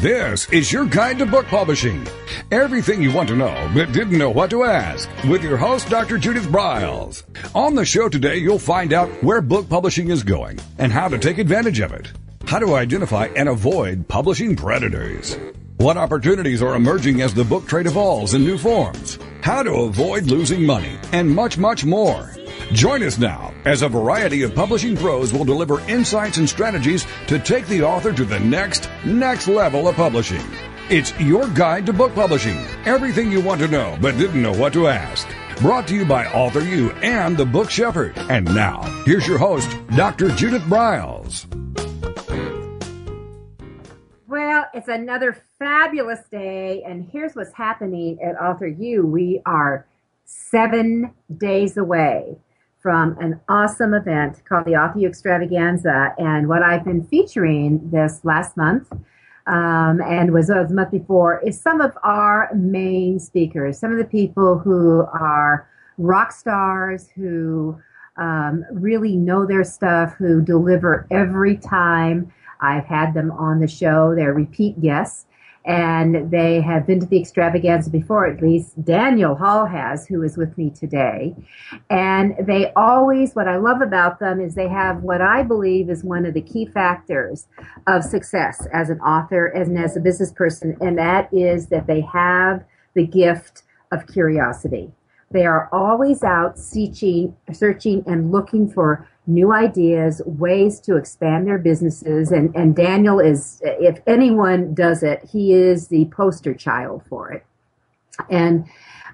This is your guide to book publishing. Everything you want to know but didn't know what to ask with your host, Dr. Judith Briles. On the show today, you'll find out where book publishing is going and how to take advantage of it. How to identify and avoid publishing predators. What opportunities are emerging as the book trade evolves in new forms. How to avoid losing money and much, much more. Join us now as a variety of publishing pros will deliver insights and strategies to take the author to the next, next level of publishing. It's your guide to book publishing. Everything you want to know but didn't know what to ask. Brought to you by Author You and the Book Shepherd. And now, here's your host, Dr. Judith Briles. Well, it's another fabulous day, and here's what's happening at Author You. We are seven days away from an awesome event called the Author Extravaganza. And what I've been featuring this last month um, and was uh, the month before is some of our main speakers, some of the people who are rock stars, who um, really know their stuff, who deliver every time I've had them on the show. They're repeat guests and they have been to the extravaganza before, at least Daniel Hall has, who is with me today. And they always, what I love about them is they have what I believe is one of the key factors of success as an author and as a business person, and that is that they have the gift of curiosity. They are always out searching, searching and looking for new ideas, ways to expand their businesses. And, and Daniel is, if anyone does it, he is the poster child for it. And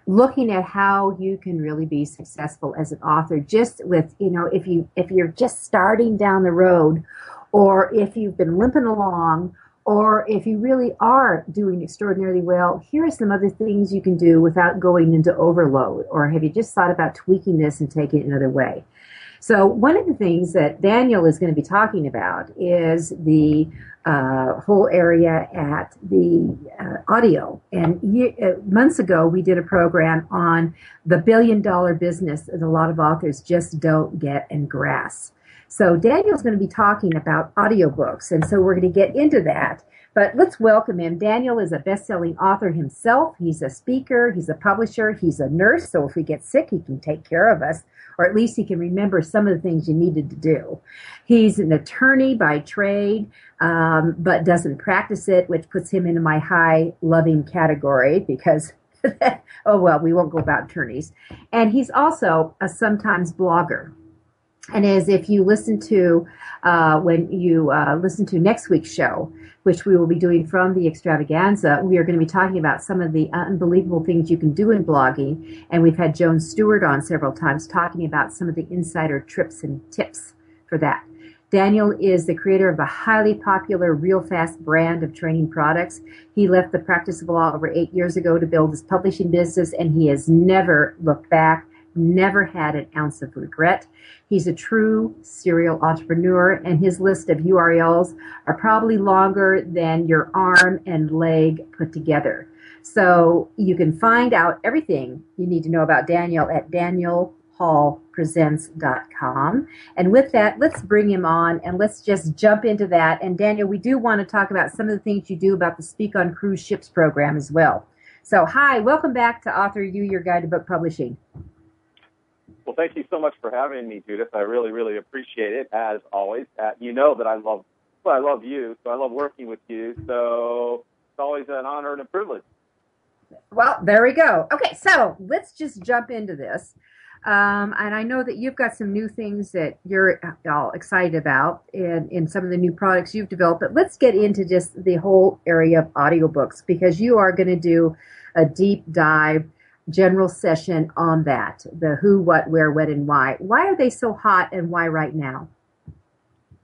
looking at how you can really be successful as an author, just with, you know, if you, if you're just starting down the road or if you've been limping along or if you really are doing extraordinarily well, here are some other things you can do without going into overload. Or have you just thought about tweaking this and taking it another way? So one of the things that Daniel is going to be talking about is the uh, whole area at the uh, audio. And uh, months ago, we did a program on the billion dollar business that a lot of authors just don't get and grasp. So Daniel's going to be talking about audiobooks. And so we're going to get into that. But let's welcome him. Daniel is a best-selling author himself. He's a speaker. He's a publisher. He's a nurse. So if we get sick, he can take care of us or at least he can remember some of the things you needed to do. He's an attorney by trade, um, but doesn't practice it, which puts him into my high loving category because. oh well, we won't go about attorneys. And he's also a sometimes blogger and as if you listen to uh, when you uh, listen to next week's show, which we will be doing from the extravaganza, we are going to be talking about some of the unbelievable things you can do in blogging. And we've had Joan Stewart on several times talking about some of the insider trips and tips for that. Daniel is the creator of a highly popular Real Fast brand of training products. He left the practice of law over eight years ago to build his publishing business, and he has never looked back never had an ounce of regret. He's a true serial entrepreneur, and his list of URLs are probably longer than your arm and leg put together. So you can find out everything you need to know about Daniel at danielhallpresents.com. And with that, let's bring him on and let's just jump into that. And Daniel, we do want to talk about some of the things you do about the Speak on Cruise Ships program as well. So, hi, welcome back to Author You, Your Guide to Book Publishing. Well, thank you so much for having me, Judith. I really, really appreciate it, as always. Uh, you know that I love, well, I love you, so I love working with you. So it's always an honor and a privilege. Well, there we go. Okay, so let's just jump into this. Um, and I know that you've got some new things that you're all excited about in, in some of the new products you've developed. But let's get into just the whole area of audiobooks because you are going to do a deep dive general session on that the who, what, where, when, and why. Why are they so hot and why right now?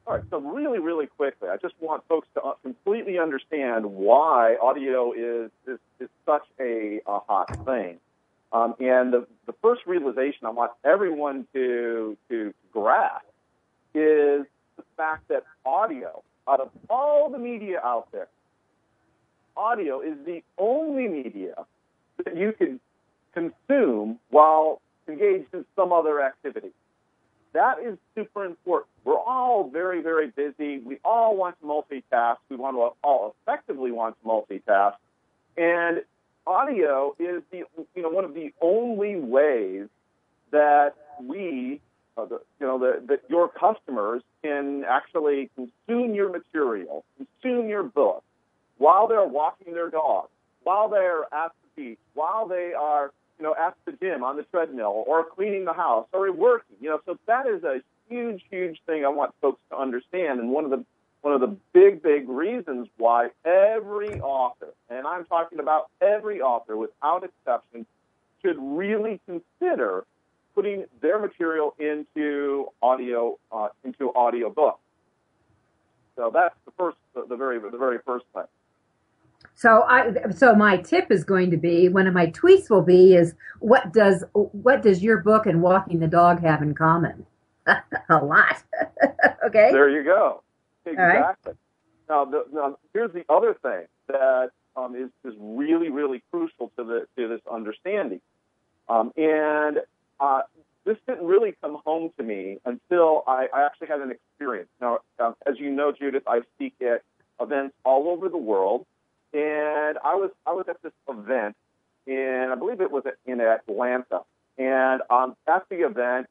All right, so really, really quickly, I just want folks to uh, completely understand why audio is, is, is such a, a hot thing. Um, and the, the first realization I want everyone to, to grasp is the fact that audio, out of all the media out there, audio is the only media that you can consume while engaged in some other activity. That is super important. We're all very, very busy. We all want to multitask. We want to all effectively want to multitask. And audio is the you know one of the only ways that we uh, you know that your customers can actually consume your material, consume your book while they're walking their dog, while they're at the beach, while they are you know at the gym on the treadmill or cleaning the house or working. You know, so that is a huge, huge thing I want folks to understand. And one of the one of the big, big reasons why every author, and I'm talking about every author without exception, should really consider putting their material into audio uh, into audio books. So that's the first, the, the very, the very first thing. So I, so my tip is going to be one of my tweets will be is what does what does your book and walking the dog have in common? a lot. okay. There you go. Exactly. Right. Now, the, now, here's the other thing that um, is is really, really crucial to the to this understanding, um, and uh, this didn't really come home to me until I, I actually had an experience. Now, um, as you know, Judith, I speak at events all over the world, and I was I was at this event, and I believe it was in Atlanta, and um, at the event,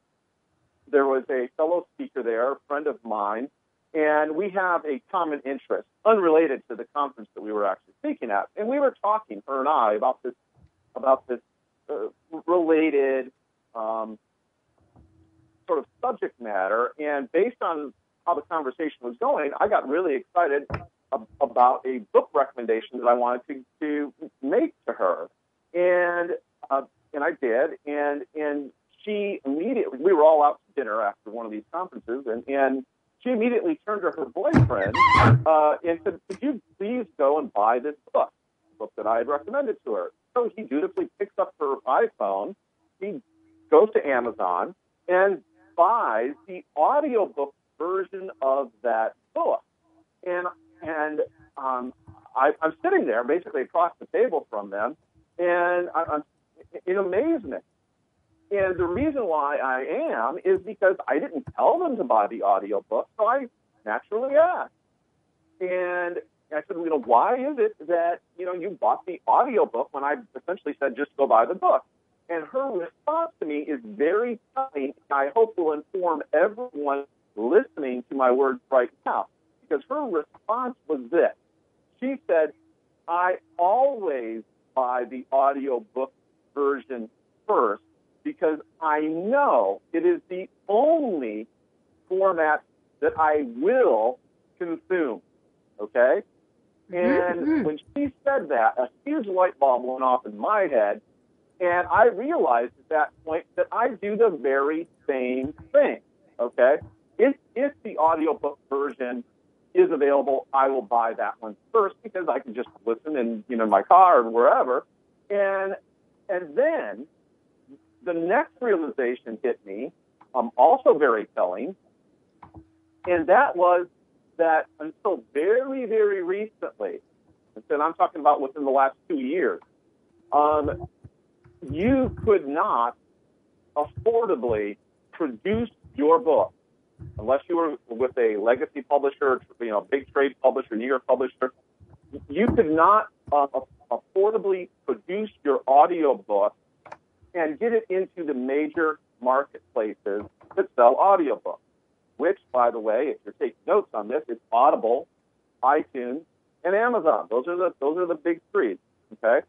there was a fellow speaker there, a friend of mine, and we have a common interest, unrelated to the conference that we were actually speaking at. And we were talking, her and I, about this, about this uh, related um, sort of subject matter. And based on how the conversation was going, I got really excited about a book recommendation that I wanted to, to make to her. And uh, and I did. And and she immediately, we were all out to dinner after one of these conferences, and, and she immediately turned to her boyfriend uh, and said, Could you please go and buy this book, The book that I had recommended to her? So he dutifully picks up her iPhone, he goes to Amazon, and buys the audiobook version of that book. And, and um, I, I'm sitting there basically across the table from them, and I, I'm in amazement and the reason why I am is because I didn't tell them to buy the audiobook, so I naturally asked. And I said, you know, why is it that, you know, you bought the audiobook when I essentially said just go buy the book? And her response to me is very telling. I hope will inform everyone listening to my words right now. Because her response was this. She said, I always buy the audiobook version first because I know it is the only format that I will consume. Okay? And mm-hmm. when she said that, a huge light bulb went off in my head, and I realized at that point that I do the very same thing. Okay? If, if the audiobook version is available, I will buy that one first because I can just listen in, you know, my car or wherever. And and then the next realization hit me, um, also very telling, and that was that until very, very recently, and I'm talking about within the last two years, um, you could not affordably produce your book unless you were with a legacy publisher, you know, a big trade publisher, New York publisher. You could not uh, affordably produce your audio book and get it into the major marketplaces that sell audiobooks, which, by the way, if you're taking notes on this, it's Audible, iTunes, and Amazon. Those are the those are the big three. Okay,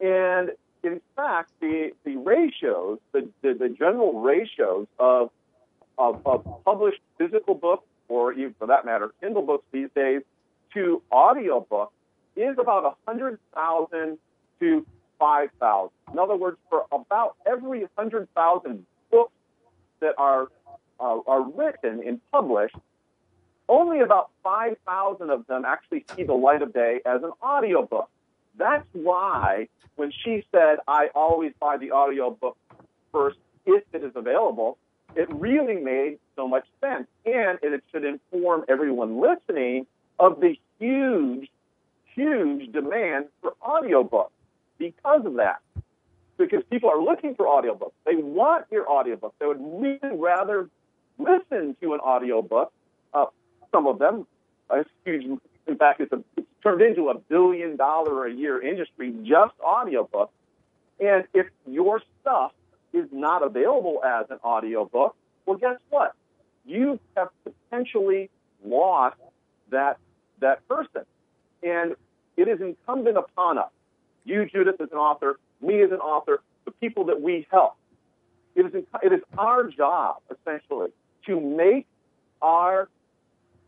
and in fact, the the ratios, the the, the general ratios of, of published physical books, or even for that matter, Kindle books these days, to audiobooks is about hundred thousand to 5,000. In other words, for about every 100,000 books that are, uh, are written and published, only about 5,000 of them actually see the light of day as an audiobook. That's why when she said, I always buy the audiobook first if it is available, it really made so much sense. And it should inform everyone listening of the huge, huge demand for audiobooks because of that. Because people are looking for audiobooks. They want your audiobook. They would really rather listen to an audiobook. Uh, some of them, a huge In fact, it's, a, it's turned into a billion dollar a year industry, just audiobooks. And if your stuff is not available as an audiobook, well, guess what? You have potentially lost that, that person. And it is incumbent upon us, you, Judith, as an author, me as an author, the people that we help. It is, it is our job, essentially, to make our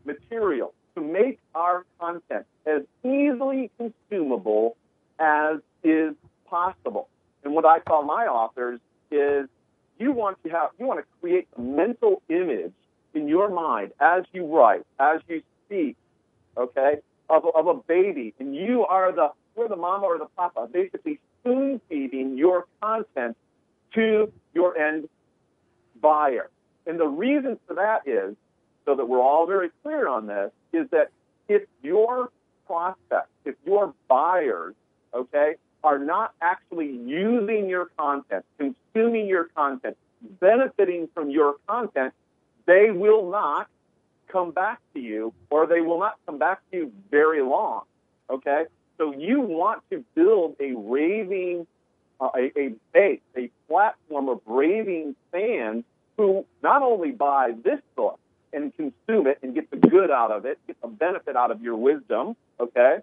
material, to make our content as easily consumable as is possible. And what I tell my authors is you want to have, you want to create a mental image in your mind as you write, as you speak, okay, of, of a baby, and you are the, you're the mama or the papa, basically spoon feeding your content to your end buyer. And the reason for that is, so that we're all very clear on this, is that if your prospects, if your buyers, okay, are not actually using your content, consuming your content, benefiting from your content, they will not come back to you or they will not come back to you very long. Okay? So you want to build a raving, uh, a, a base, a platform of raving fans who not only buy this book and consume it and get the good out of it, get the benefit out of your wisdom, okay?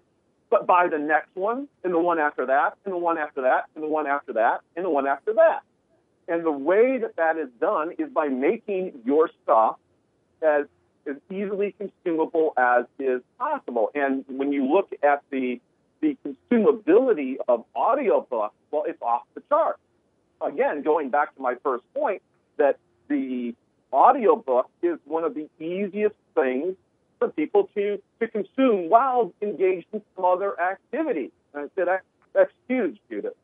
But buy the next one and the one after that and the one after that and the one after that and the one after that. And the way that that is done is by making your stuff as, as easily consumable as is possible. And when you look at the, the consumability of audiobooks, well, it's off the charts. Again, going back to my first point, that the audiobook is one of the easiest things for people to, to consume while engaged in some other activity. And I said, that, that's huge, Judith.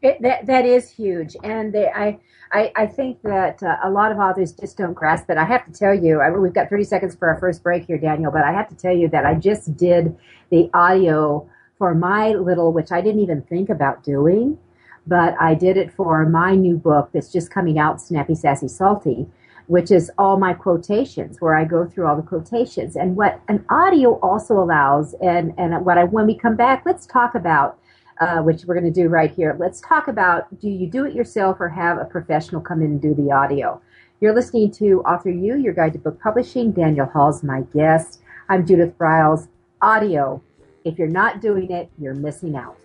It, that that is huge, and they, I, I I think that uh, a lot of authors just don't grasp it. I have to tell you, I, we've got 30 seconds for our first break here, Daniel, but I have to tell you that I just did the audio for my little, which I didn't even think about doing, but I did it for my new book that's just coming out, Snappy, Sassy, Salty, which is all my quotations, where I go through all the quotations. And what an audio also allows, and and what I when we come back, let's talk about uh, which we're going to do right here. Let's talk about do you do it yourself or have a professional come in and do the audio? You're listening to Author You, your guide to book publishing. Daniel Hall's my guest. I'm Judith Briles. Audio. If you're not doing it, you're missing out.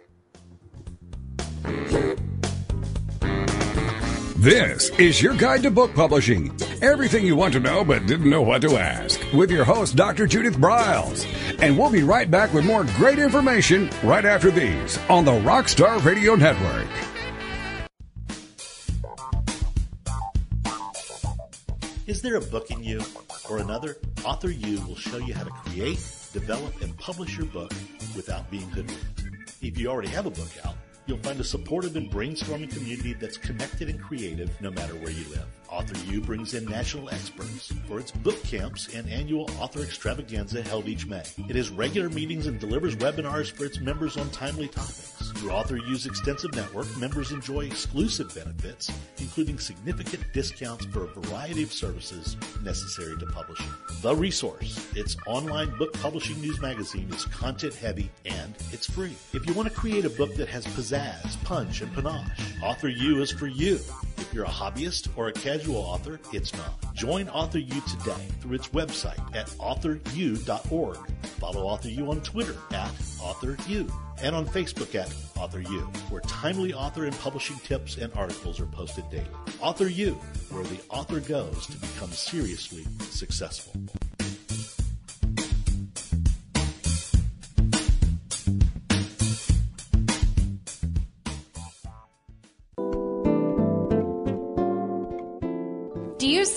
This is your guide to book publishing. Everything you want to know but didn't know what to ask with your host, Dr. Judith Briles. And we'll be right back with more great information right after these on the Rockstar Radio Network. Is there a book in you or another? Author You will show you how to create, develop, and publish your book without being hoodwinked. If you already have a book out, you'll find a supportive and brainstorming community that's connected and creative no matter where you live. Author U brings in national experts for its book camps and annual author extravaganza held each May. It has regular meetings and delivers webinars for its members on timely topics. Through Author U's extensive network, members enjoy exclusive benefits, including significant discounts for a variety of services necessary to publishing. The Resource, its online book publishing news magazine, is content heavy and it's free. If you want to create a book that has pizzazz, punch, and panache, Author U is for you. If you're a hobbyist or a casual author, it's not. Join Author U today through its website at authoru.org. Follow Author U on Twitter at AuthorU and on Facebook at Author U, where timely author and publishing tips and articles are posted daily. Author U, where the author goes to become seriously successful.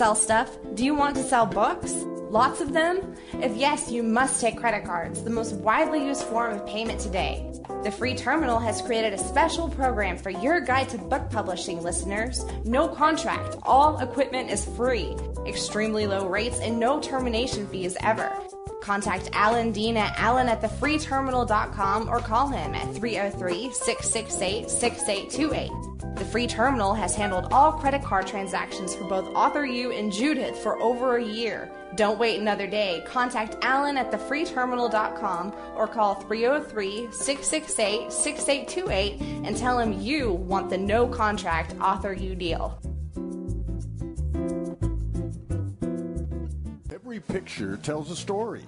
Sell stuff? Do you want to sell books? Lots of them? If yes, you must take credit cards, the most widely used form of payment today. The Free Terminal has created a special program for your guide to book publishing listeners. No contract, all equipment is free, extremely low rates, and no termination fees ever. Contact Alan Dean at alan at thefreeterminal.com or call him at 303 668 6828. The free terminal has handled all credit card transactions for both Author You and Judith for over a year. Don't wait another day. Contact Alan at thefreeterminal.com or call 303 668 6828 and tell him you want the no contract Author You deal. Every picture tells a story.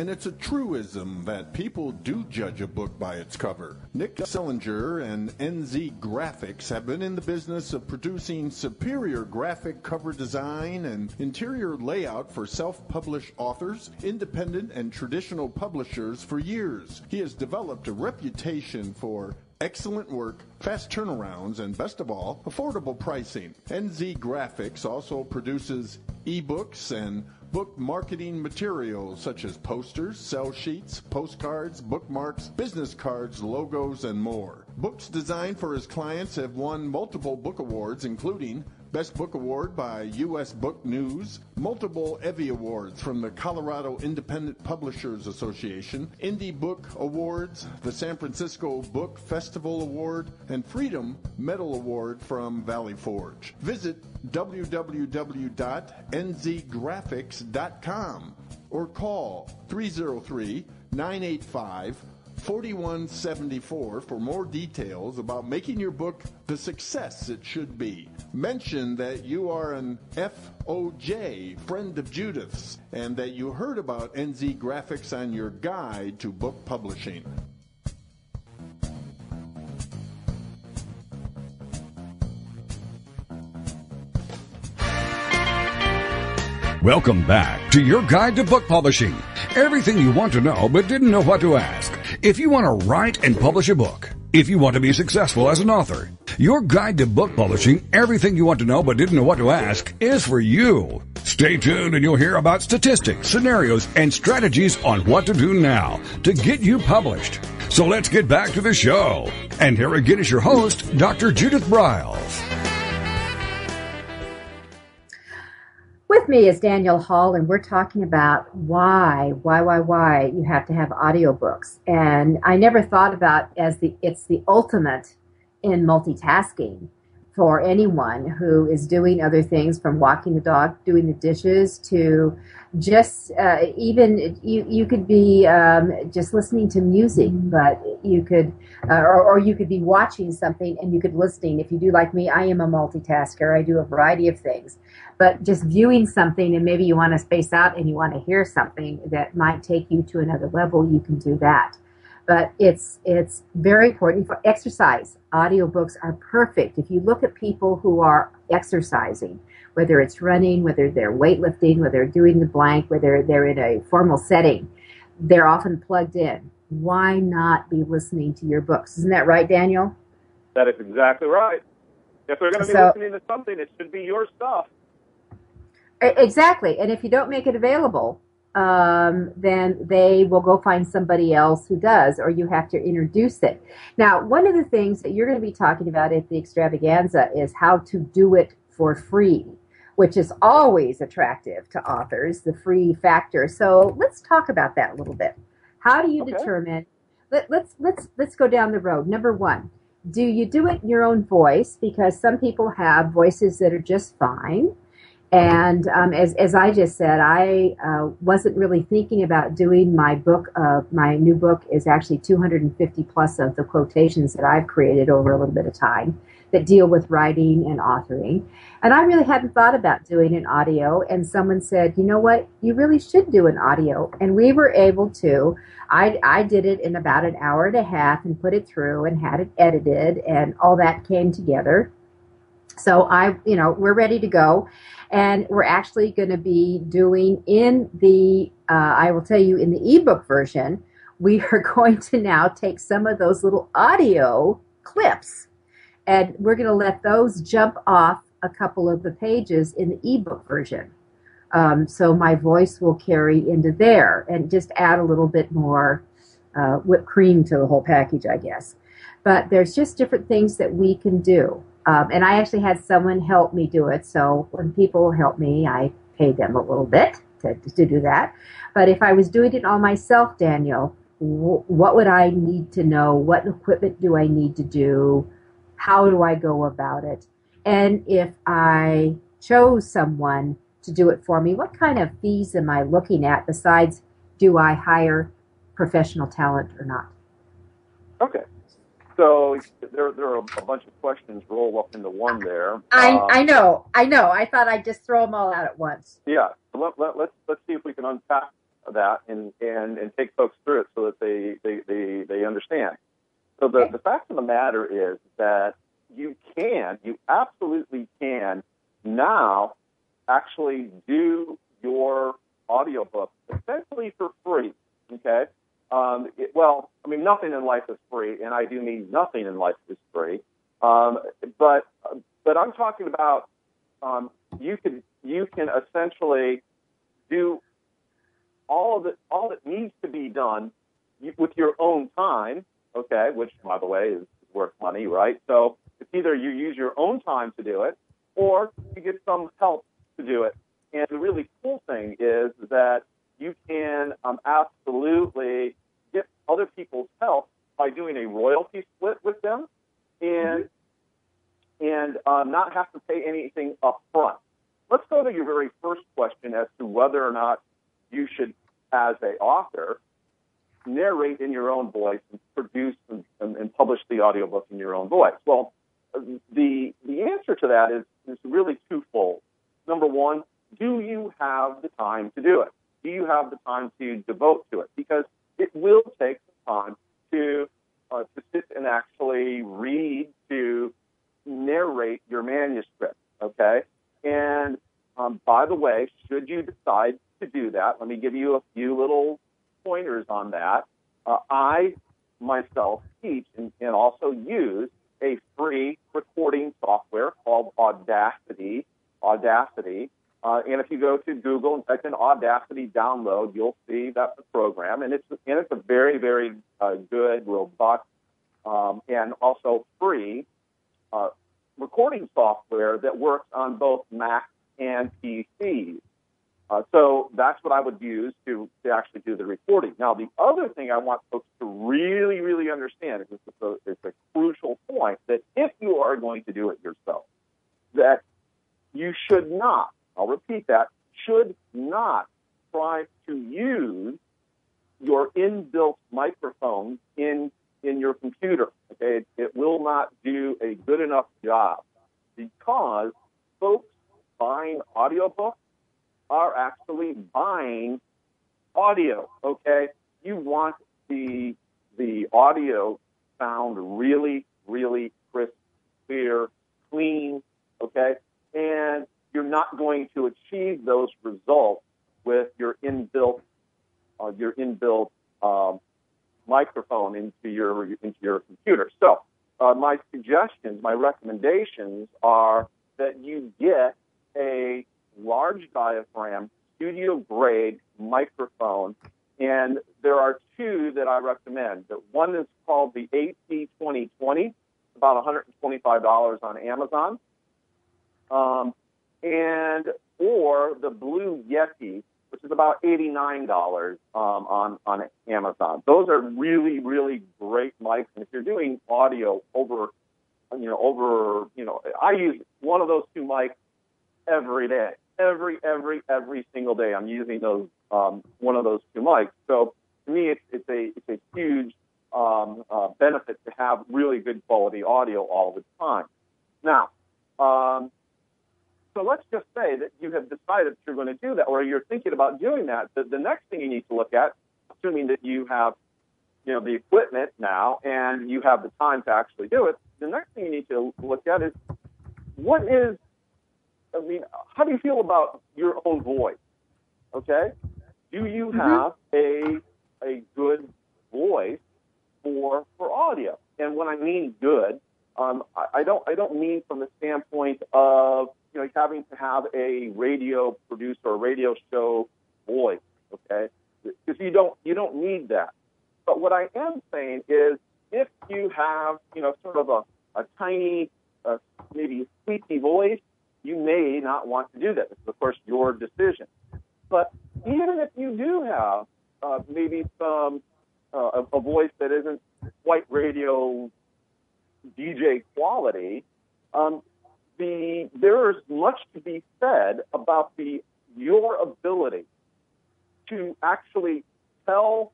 And it's a truism that people do judge a book by its cover. Nick Zelinger and NZ Graphics have been in the business of producing superior graphic cover design and interior layout for self-published authors, independent and traditional publishers for years. He has developed a reputation for excellent work, fast turnarounds, and best of all, affordable pricing. NZ Graphics also produces ebooks and book marketing materials such as posters, sell sheets, postcards, bookmarks, business cards, logos, and more. Books designed for his clients have won multiple book awards, including Best Book Award by U.S. Book News, multiple EVVY Awards from the Colorado Independent Publishers Association, Indie Book Awards, the San Francisco Book Festival Award, and Freedom Medal Award from Valley Forge. Visit www.nzgraphics.com or call 303 985 4174 for more details about making your book the success it should be. Mention that you are an FOJ, friend of Judith's, and that you heard about NZ Graphics on your guide to book publishing. Welcome back to your guide to book publishing. Everything you want to know but didn't know what to ask. If you want to write and publish a book, if you want to be successful as an author, your guide to book publishing, everything you want to know but didn't know what to ask, is for you. Stay tuned and you'll hear about statistics, scenarios, and strategies on what to do now to get you published. So let's get back to the show. And here again is your host, Dr. Judith Briles. With me is Daniel Hall, and we're talking about why, why, why, why you have to have audiobooks. And I never thought about as the it's the ultimate in multitasking for anyone who is doing other things from walking the dog, doing the dishes to just uh, even you you could be um, just listening to music, but you could uh, or, or you could be watching something and you could listening. If you do like me, I am a multitasker. I do a variety of things, but just viewing something and maybe you want to space out and you want to hear something that might take you to another level, you can do that. But it's it's very important for exercise. Audiobooks are perfect. If you look at people who are exercising, whether it's running, whether they're weightlifting, whether they're doing the blank, whether they're in a formal setting, they're often plugged in. Why not be listening to your books? Isn't that right, Daniel? That is exactly right. If they're going to be So- listening to something, it should be your stuff. Exactly. And if you don't make it available, um, then they will go find somebody else who does, or you have to introduce it. Now, one of the things that you're going to be talking about at the extravaganza is how to do it for free, which is always attractive to authors, the free factor. So let's talk about that a little bit. How do you Okay. determine? Let, let's let's let's go down the road. Number one, do you do it in your own voice? Because some people have voices that are just fine. And um, as, as I just said, I uh, wasn't really thinking about doing my book. Uh, my new book is actually 250 plus of the quotations that I've created over a little bit of time that deal with writing and authoring. And I really hadn't thought about doing an audio. And someone said, you know what, you really should do an audio. And we were able to. I, I did it in about an hour and a half and put it through and had it edited, and all that came together. So I, you know, we're ready to go, and we're actually going to be doing in the. Uh, I will tell you in the ebook version, we are going to now take some of those little audio clips, and we're going to let those jump off a couple of the pages in the ebook version. Um, so my voice will carry into there, and just add a little bit more uh, whipped cream to the whole package, I guess. But there's just different things that we can do. Um, and I actually had someone help me do it. So when people help me, I pay them a little bit to, to do that. But if I was doing it all myself, Daniel, what would I need to know? What equipment do I need to do? how do I go about it? And if I chose someone to do it for me, what kind of fees am I looking at besides do I hire professional talent or not? Okay. So there, there are a bunch of questions roll up into one there. I, Um, I know, I know. I thought I'd just throw them all out at once. Yeah, let, let, let's let's see if we can unpack that and, and, and take folks through it so that they they, they, they understand. So the, Okay. the fact of the matter is that you can, you absolutely can now actually do your audiobook essentially for free. Okay. Um, it, well, I mean, nothing in life is free, and I do mean nothing in life is free. Um, but but I'm talking about um, you can you can essentially do all of it all that needs to be done with your own time. Okay, which by the way is worth money, right? So it's either you use your own time to do it, or you get some help to do it. And the really cool thing is that you can um, absolutely get other people's help by doing a royalty split with them, and and uh, not have to pay anything up front. Let's go to your very first question as to whether or not you should, as a author, narrate in your own voice and produce and, and, and publish the audiobook in your own voice. Well, the the answer to that is is really twofold. Number one, do you have the time to do it? Do you have the time to devote to it? Because it will take some time to uh, to sit and actually read to narrate your manuscript. Okay, and um, by the way, should you decide to do that, let me give you a few little pointers on that. Uh, I myself teach and, and also use a free recording software called Audacity. Audacity. Uh, and if you go to Google and type in Audacity download, you'll see that's the program, and it's and it's a very very uh, good, robust, um, and also free uh, recording software that works on both Mac and PCs. Uh, so that's what I would use to, to actually do the recording. Now, the other thing I want folks to really, really understand is it's a, it's a crucial point that if you are going to do it yourself, that you should not, I'll repeat that, should not try to use your inbuilt microphone in in your computer. Okay, it, it will not do a good enough job because folks buying audiobooks are actually buying audio. Okay, you want the the audio sound really, really crisp, clear, clean. Okay, and you're not going to achieve those results with your inbuilt uh, your inbuilt um, microphone into your into your computer. So, uh, my suggestions, my recommendations are that you get a large diaphragm, studio grade microphone, and there are two that I recommend. One is called the AT2020, about $125 on Amazon, um, and or the Blue Yeti, which is about $89 um, on on Amazon. Those are really really great mics, and if you're doing audio over, you know, over, you know, I use one of those two mics every day, every every every single day. I'm using those um, one of those two mics. So to me, it's it's a it's a huge um, uh, benefit to have really good quality audio all the time. Now, um, so let's just say that you have decided you're going to do that, or you're thinking about doing that. The, the next thing you need to look at, assuming that you have, you know, the equipment now and you have the time to actually do it, the next thing you need to look at is what is, I mean, how do you feel about your own voice? Okay, do you have a a good voice for for audio? And when I mean good, um, I, I don't I don't mean from the standpoint of you know having to have a radio producer or radio show voice, okay? Because you don't you don't need that. But what I am saying is, if you have you know sort of a a tiny, uh, maybe squeaky voice, you may not want to do that. It's of course your decision. But even if you do have uh, maybe some uh, a, a voice that isn't quite radio DJ quality, um, the there is much to be said about the your ability to actually tell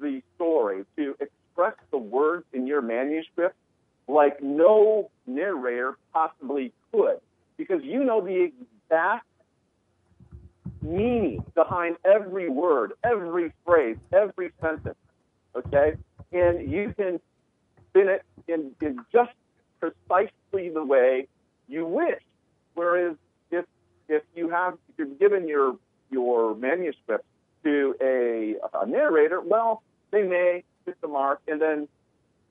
the story, to express the words in your manuscript like no narrator possibly could, because you know the exact meaning behind every word, every phrase, every sentence. Okay? And you can spin it in, in just precisely the way you wish. Whereas if if you have if you're given your your manuscript to a, a narrator, well, they may hit the mark and then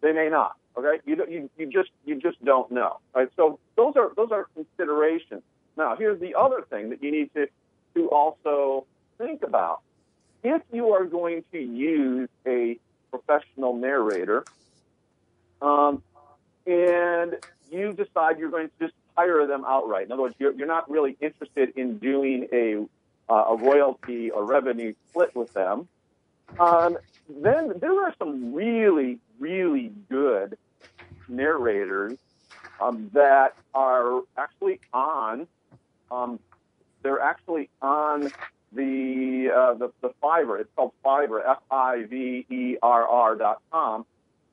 they may not. Okay, you, you you just you just don't know. Right. So those are those are considerations. Now here's the other thing that you need to to also think about. If you are going to use a professional narrator, um, and you decide you're going to just hire them outright. In other words, you're, you're not really interested in doing a, uh, a royalty or revenue split with them. Um, then there are some really, really good narrators um, that are actually on. Um, they're actually on the, uh, the the Fiverr. It's called Fiverr, F-I-V-E-R-R dot com.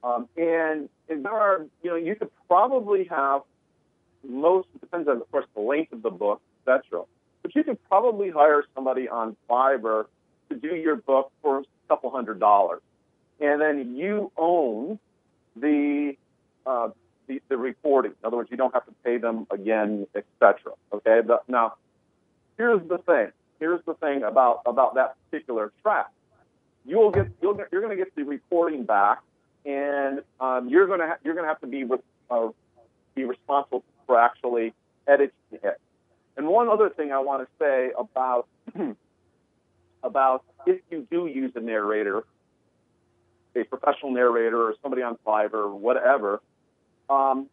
Um, and, and there are, you know, you could probably have most, depends on, of course, the length of the book, etc. But you could probably hire somebody on Fiverr to do your book for a couple hundred dollars. And then you own the, uh, the, the recording. In other words, you don't have to pay them again, etc. Okay. But now, here's the thing. Here's the thing about, about that particular track. You will get, you'll get, you're going to get the recording back and um, you're going to ha- you're going to have to be re- uh, be responsible for actually editing it. And one other thing I want to say about about if you do use a narrator, a professional narrator or somebody on Fiverr or whatever, um,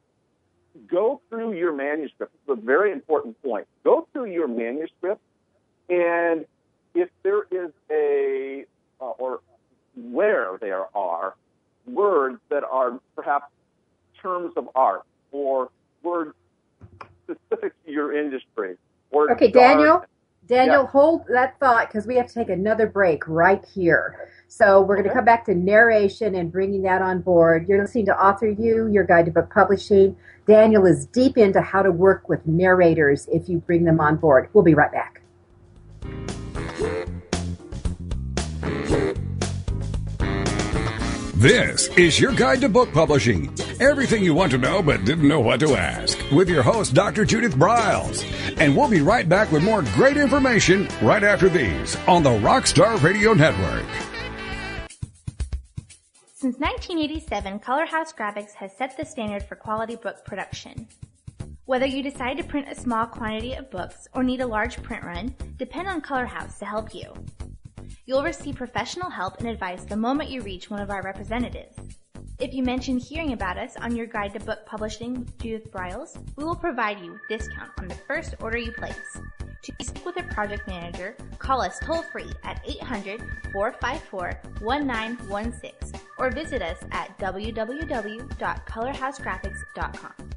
go through your manuscript. It's a very important point. Go through your manuscript, and if there is a uh, or where there are words that are perhaps terms of art or words specific to your industry. Or okay, Daniel. Daniel, yeah. hold that thought because we have to take another break right here. So we're okay. going to come back to narration and bringing that on board. You're listening to Author You, your guide to book publishing. Daniel is deep into how to work with narrators if you bring them on board. We'll be right back. This is your guide to book publishing. Everything you want to know but didn't know what to ask with your host, Dr. Judith Briles. And we'll be right back with more great information right after these on the Rockstar Radio Network. Since 1987, Color House Graphics has set the standard for quality book production. Whether you decide to print a small quantity of books or need a large print run, depend on Color House to help you. You'll receive professional help and advice the moment you reach one of our representatives. If you mention hearing about us on your guide to book publishing with Judith Briles, we will provide you with discount on the first order you place. To speak with a project manager, call us toll free at 800-454-1916 or visit us at www.colorhousegraphics.com.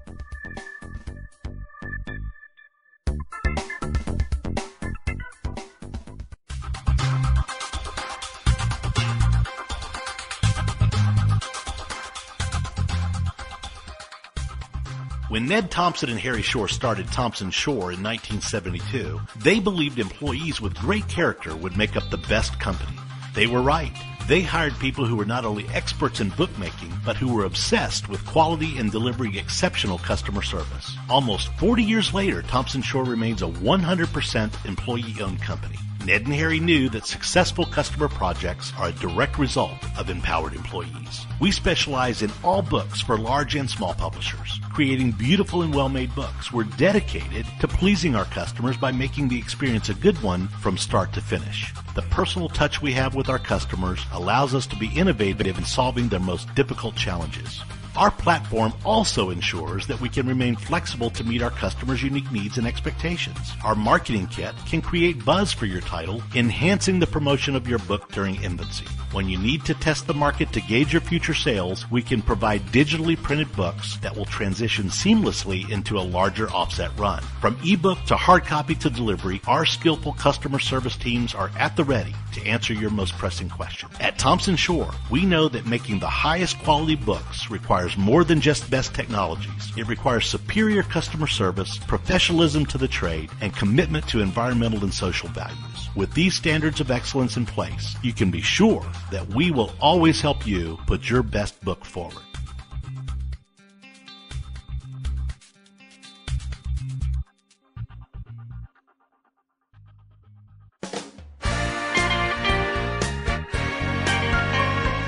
When Ned Thomson and Harry Shore started Thomson Shore in 1972, they believed employees with great character would make up the best company. They were right. They hired people who were not only experts in bookmaking, but who were obsessed with quality and delivering exceptional customer service. Almost 40 years later, Thomson Shore remains a 100% employee-owned company. Ned and Harry knew that successful customer projects are a direct result of empowered employees. We specialize in all books for large and small publishers, creating beautiful and well-made books. We're dedicated to pleasing our customers by making the experience a good one from start to finish. The personal touch we have with our customers allows us to be innovative in solving their most difficult challenges. Our platform also ensures that we can remain flexible to meet our customers' unique needs and expectations. Our marketing kit can create buzz for your title, enhancing the promotion of your book during infancy. When you need to test the market to gauge your future sales, we can provide digitally printed books that will transition seamlessly into a larger offset run. From ebook to hard copy to delivery, our skillful customer service teams are at the ready to answer your most pressing question. At Thomson Shore, we know that making the highest quality books requires more than just best technologies. It requires superior customer service, professionalism to the trade, and commitment to environmental and social values. With these standards of excellence in place, you can be sure that we will always help you put your best book forward.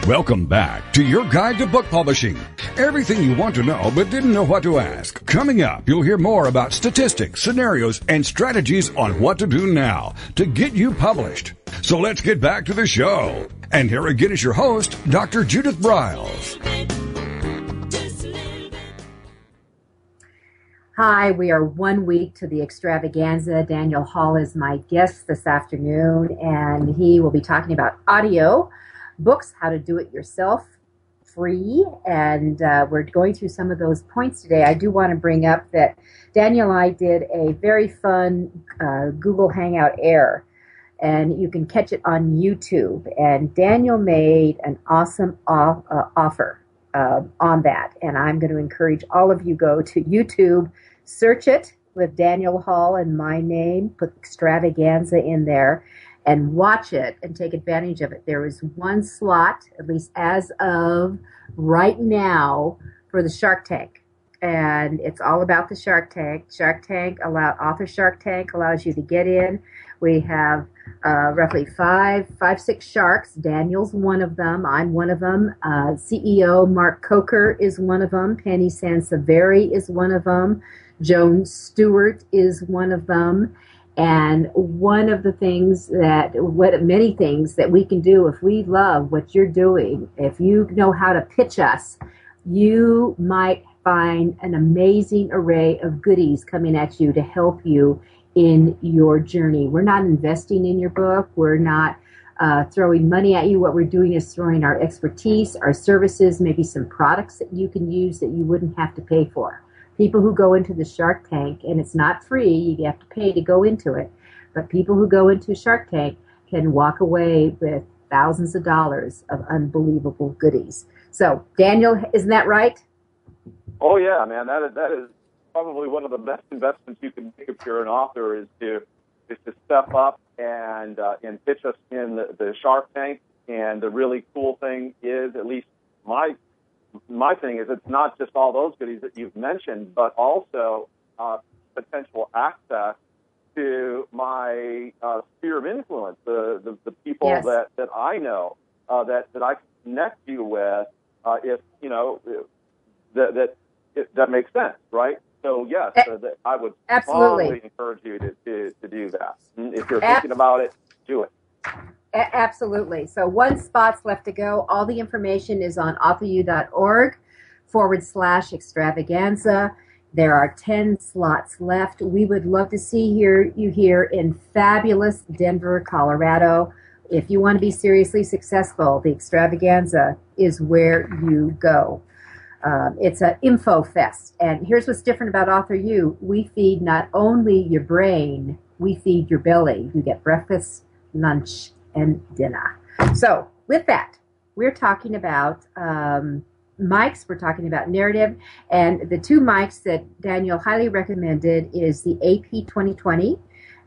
Welcome back to your guide to book publishing. Everything you want to know but didn't know what to ask. Coming up, you'll hear more about statistics, scenarios, and strategies on what to do now to get you published. So let's get back to the show. And here again is your host, Dr. Judith Briles. Hi, we are one week to the extravaganza. Daniel Hall is my guest this afternoon, and he will be talking about audio books, how to do it yourself free. And uh, we're going through some of those points today. I do want to bring up that Daniel and I did a very fun uh, Google Hangout Air. And you can catch it on YouTube. And Daniel made an awesome off, uh, offer uh, on that. And I'm going to encourage all of you go to YouTube, search it with Daniel Hall and my name, put extravaganza in there, and watch it and take advantage of it. There is one slot, at least as of right now, for the Shark Tank. And it's all about the Shark Tank. Shark Tank allow author Shark Tank allows you to get in. We have uh, roughly five, five, six sharks. Daniel's one of them. I'm one of them. Uh, CEO Mark Coker is one of them. Penny Sansevieri is one of them. Joan Stewart is one of them. And one of the things that, what many things that we can do if we love what you're doing, if you know how to pitch us, you might find an amazing array of goodies coming at you to help you in your journey. We're not investing in your book. We're not uh, throwing money at you. What we're doing is throwing our expertise, our services, maybe some products that you can use that you wouldn't have to pay for people who go into the Shark Tank, and it's not free, you have to pay to go into it, but people who go into Shark Tank can walk away with thousands of dollars of unbelievable goodies. So, Daniel, isn't that right? Oh yeah, man. That is that is probably one of the best investments you can make if you're an author is to is to step up and uh, and pitch us in the, the Shark Tank. And the really cool thing is, at least my my thing is it's not just all those goodies that you've mentioned, but also uh, potential access to my uh, sphere of influence, the, the, the people yes. that, that I know, uh, that, that I connect you with, uh, if, you know, that, that, it, that makes sense, right? So yes, uh, that I would absolutely encourage you to, to, to do that. If you're thinking about it, do it. A- absolutely. So one spot's left to go. All the information is on authoru.org forward slash extravaganza. There are 10 slots left. We would love to see here, you here in fabulous Denver, Colorado. If you want to be seriously successful, the extravaganza is where you go. Um, it's an info fest. And here's what's different about Author. We feed not only your brain, we feed your belly. You get breakfast, lunch, and dinner. So, with that, we're talking about um, mics. We're talking about narrative, and the two mics that Daniel highly recommended is the AT2020.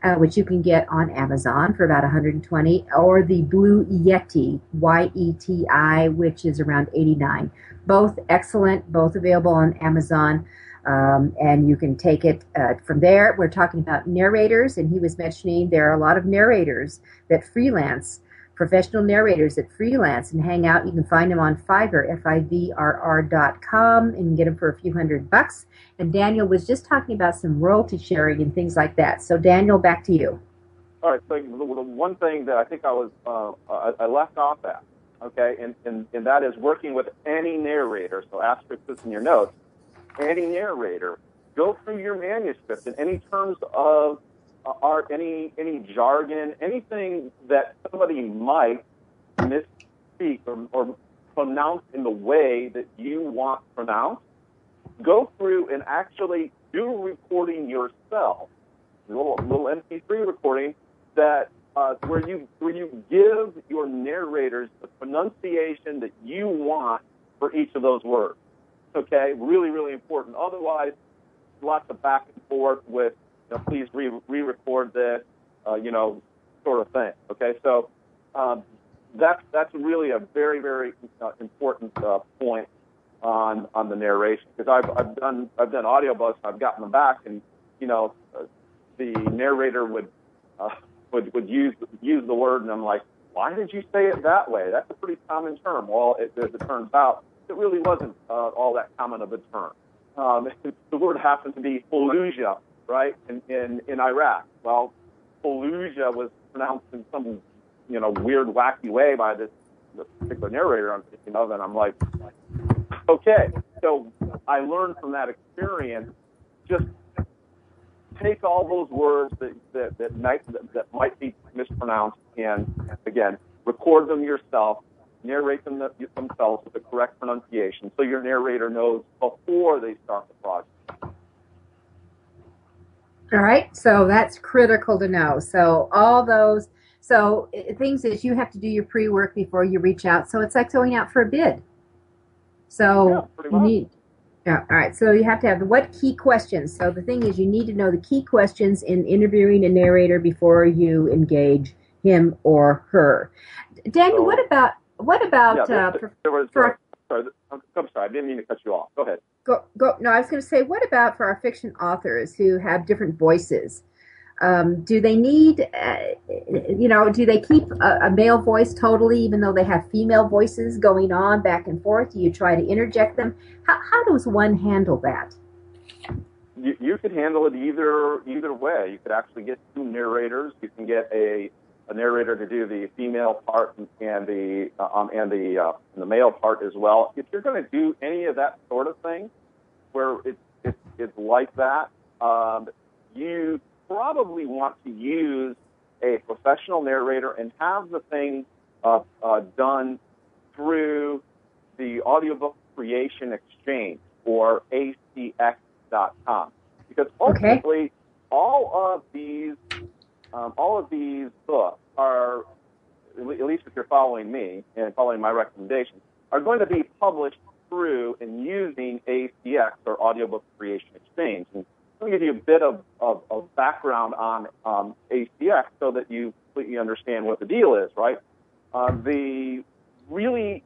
Uh, which you can get on Amazon for about 120, or the Blue Yeti Y-E-T-I, which is around 89. Both excellent, both available on Amazon. Um, and you can take it uh, from there. We're talking about narrators, and he was mentioning there are a lot of narrators that freelance, professional narrators that freelance and hang out. You can find them on Fiverr, F-I-V-R-R dot com, and get them for a few hundred bucks. And Daniel was just talking about some royalty sharing and things like that. So, Daniel, back to you. All right. So, the one thing that I think I was uh, I left off at, okay, and, and, and that is working with any narrator. So, asterisk this in your notes any narrator, go through your manuscript and any terms of uh, art, any any jargon, anything that somebody might mis speak or, or pronounce in the way that you want pronounced, go through and actually do recording yourself, little, little MP3 recording that uh, where you where you give your narrators the pronunciation that you want for each of those words. Okay, really, really important. Otherwise, lots of back and forth with, you know, please re- re-record this, uh, you know, sort of thing. Okay, so um, that's that's really a very, very uh, important uh, point on on the narration because I've I've done I've done audiobooks, and I've gotten them back, and you know, uh, the narrator would uh, would would use use the word, and I'm like, why did you say it that way? That's a pretty common term. Well, it, as it turns out, it really wasn't uh, all that common of a term. Um, the word happened to be Fallujah, right, in, in, in Iraq. Well, Fallujah was pronounced in some, you know, weird, wacky way by this, this particular narrator I'm thinking of, and I'm like, okay. So I learned from that experience just take all those words that, that, that, might, that, that might be mispronounced and, again, record them yourself, narrate them themselves with the correct pronunciation so your narrator knows before they start the project. All right, so that's critical to know. So all those, so things is you have to do your pre-work before you reach out. So it's like going out for a bid. So yeah, you need, yeah, all right. So you have to have what key questions. So the thing is, you need to know the key questions in interviewing a narrator before you engage him or her. Daniel, what about what about yeah, uh, there, for, there was, for- uh, sorry, I'm, I'm sorry, I didn't mean to cut you off. Go ahead. go go? No, I was going to say, what about for our fiction authors who have different voices? Um, do they need, uh, you know, do they keep a, a male voice totally, even though they have female voices going on back and forth? Do you try to interject them? How, how does one handle that? you, you could handle it either either way. You could actually get two narrators. You can get a, a narrator to do the female part and, the uh, um, and the uh, and the male part as well. If you're going to do any of that sort of thing, where it's it's, it's like that, um, you probably want to use a professional narrator and have the thing uh, uh, done through the audiobook creation exchange or acx.com because Okay. ultimately all of these um, all of these books are at least if you're following me and following my recommendations are going to be published through and using ACX or Audiobook Creation Exchange. And me give you a bit of, of, of background on um, ACX so that you completely understand what the deal is, right? Uh, the really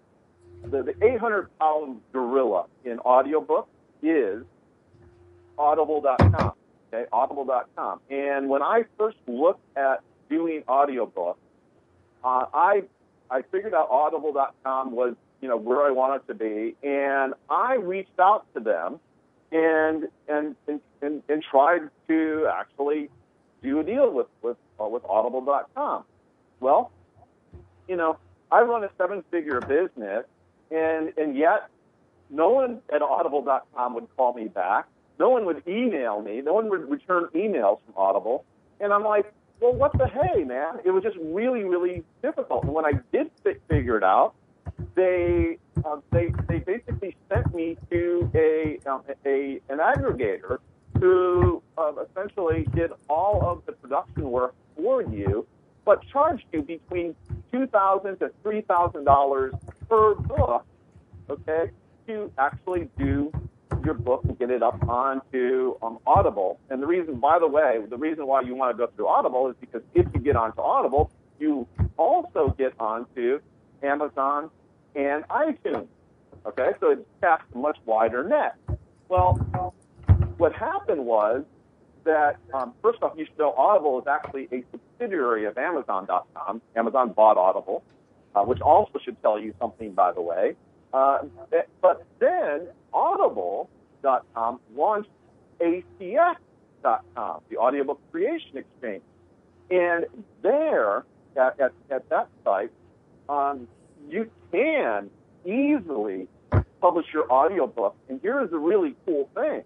the, the 800 pound gorilla in audiobook is audible.com. Okay, audible.com. And when I first looked at doing audiobooks, uh, I I figured out audible.com was you know where I wanted to be, and I reached out to them and and and, and, and tried to actually do a deal with with uh, with audible.com. Well, you know, I run a seven figure business and and yet no one at audible.com would call me back. No one would email me. No one would return emails from Audible. And I'm like, well, what the hey, man? It was just really, really difficult. And when I did fi- figure it out, they uh, they they basically sent me to a um, a an aggregator who uh, essentially did all of the production work for you, but charged you between two thousand to three thousand dollars per book, okay, to actually do your book and get it up onto um, Audible. And the reason, by the way, the reason why you want to go through Audible is because if you get onto Audible, you also get onto Amazon and iTunes. Okay, so it casts a much wider net. Well, what happened was that um, first off, you should know Audible is actually a subsidiary of Amazon.com. Amazon bought Audible, uh, which also should tell you something, by the way. Uh, but then Audible.com launched ACX.com, the Audiobook Creation Exchange. And there, at, at, at that site, um, you can easily publish your audiobook. And here's the really cool thing.